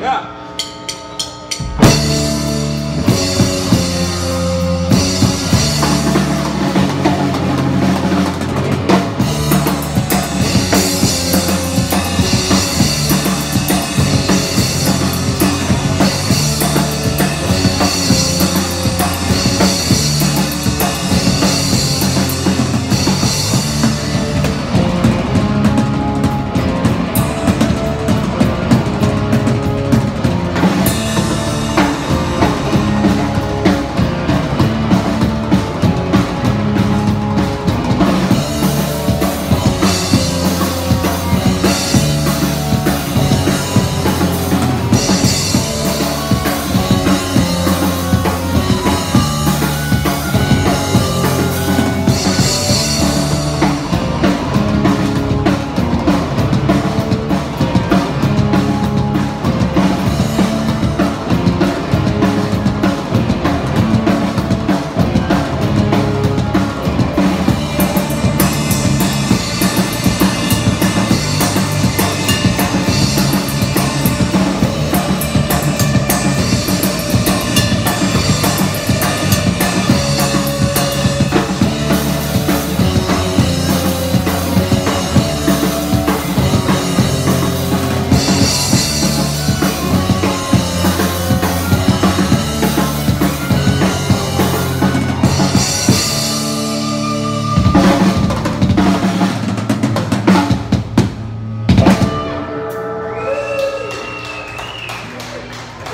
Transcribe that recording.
你看